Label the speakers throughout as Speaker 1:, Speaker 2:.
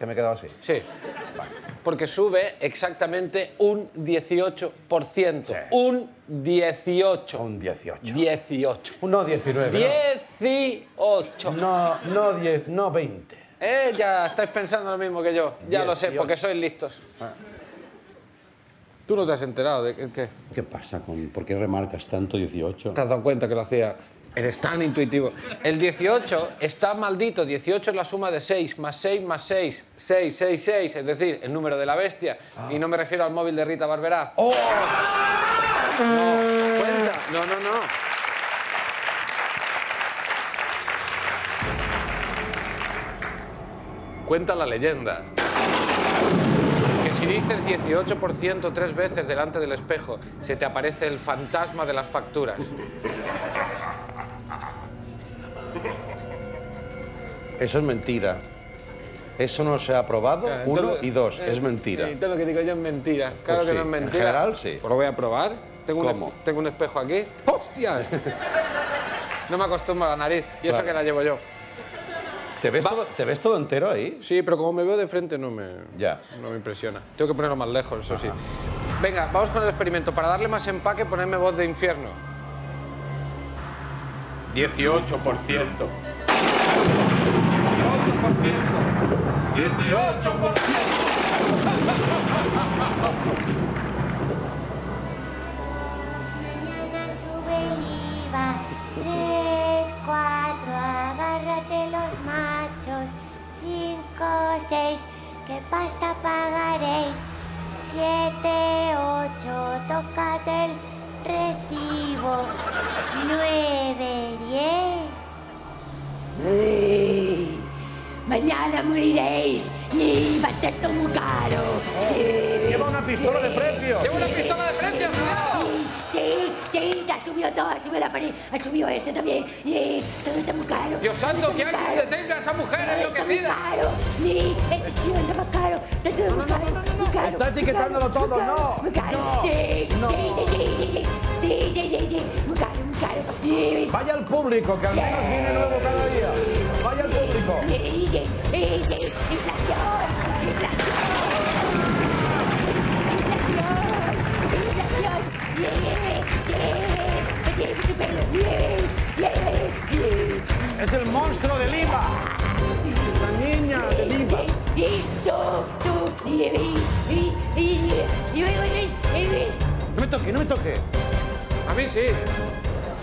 Speaker 1: Que me he quedado así.
Speaker 2: Sí. Porque sube exactamente un 18%.
Speaker 1: Sí.
Speaker 2: Un 18.
Speaker 1: Un 18.
Speaker 2: 18.
Speaker 1: Un no 19.
Speaker 2: 18.
Speaker 1: No, no 10, no 20.
Speaker 2: Eh, ya estáis pensando lo mismo que yo. Ya lo sé,
Speaker 1: 18.
Speaker 2: porque sois listos.
Speaker 1: Ah.
Speaker 2: Tú no te has enterado de que-
Speaker 1: ¿Qué pasa con por qué remarcas tanto 18?
Speaker 2: ¿Te has dado cuenta que lo hacía? Eres tan intuitivo. El 18 está maldito. 18 es la suma de 6 más 6 más 6. 6, 6, 6. Es decir, el número de la bestia. Y no me refiero al móvil de Rita Barberá.
Speaker 1: ¡Oh!
Speaker 2: Cuenta. No, no, no. Cuenta la leyenda que si dices 18% tres veces delante del espejo, se te aparece el fantasma de las facturas.
Speaker 1: Eso es mentira. Eso no se ha probado. Uno
Speaker 2: Entonces-
Speaker 1: y dos.
Speaker 2: eh,
Speaker 1: es mentira.
Speaker 2: sí, todo lo que digo yo es mentira. Claro
Speaker 1: Pues
Speaker 2: que no es
Speaker 1: en
Speaker 2: mentira.
Speaker 1: general, sí.
Speaker 2: Pues lo voy a probar. Tengo,
Speaker 1: ¿Cómo?
Speaker 2: Un, tengo un espejo aquí. ¡Hostia! no me acostumbro a la nariz. Y eso
Speaker 1: Claro.
Speaker 2: que la llevo yo.
Speaker 1: ¿Te ves, todo, ¿Te ves todo entero ahí?
Speaker 2: Sí, pero como me veo de frente no me,
Speaker 1: Ya.
Speaker 2: no me impresiona. Tengo que ponerlo más lejos, eso sí. Venga, vamos con el experimento. Para darle más empaque, ponerme voz de infierno. 18%.
Speaker 3: Tres, cuatro, agárrate los machos. Cinco, seis, que pasta pagaréis. Siete, ocho, tócate el recibo.
Speaker 4: mañana moriréis y va a ser todo muy caro.
Speaker 1: Lleva una pistola de precio.
Speaker 2: Lleva una pistola de precio,
Speaker 4: Sí, sí, ya subió todo, ha subido la pared, ha subido este también. Eh, todo está muy caro.
Speaker 2: Dios santo, que alguien detenga a esa mujer,
Speaker 4: lo que
Speaker 2: pide.
Speaker 4: Caro, está caro, muy caro. Muy caro
Speaker 1: etiquetándolo todo, no.
Speaker 4: Muy caro, sí, muy caro, muy caro.
Speaker 1: Vaya al público, que al menos viene nuevo cada día. Vaya al público. Es el monstruo de Lima. La niña de Lima. No me toque, no me toque.
Speaker 2: A mí sí.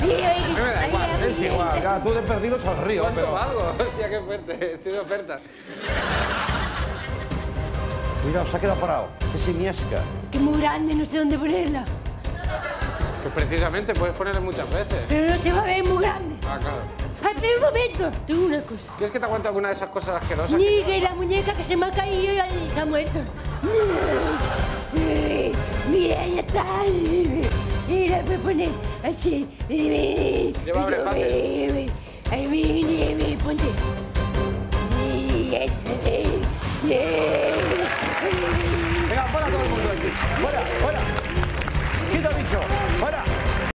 Speaker 1: Me da igual, es igual. Ya, tú de perdidos al río,
Speaker 2: ¿Cuánto
Speaker 1: pero...
Speaker 2: valgo? Hostia, qué fuerte. Estoy de oferta.
Speaker 1: Cuidado, se ha quedado parado. Es simiesca.
Speaker 4: Que muy grande, no sé dónde ponerla.
Speaker 2: Pues precisamente puedes ponerle muchas veces.
Speaker 4: Pero no se va a ver muy grande.
Speaker 2: Ah, claro.
Speaker 4: Un momento, tengo una cosa.
Speaker 2: ¿Quieres que te aguante alguna de esas cosas asquerosas?
Speaker 4: Ni que la muñeca que se me ha caído y se ha muerto. Mira, ya está. Y la voy a poner así.
Speaker 2: Lleva abre fácil.
Speaker 4: Ay, mira, ponte. Así.
Speaker 1: Venga, fuera todo el mundo aquí. Fuera, fuera. Quita bicho. Fuera.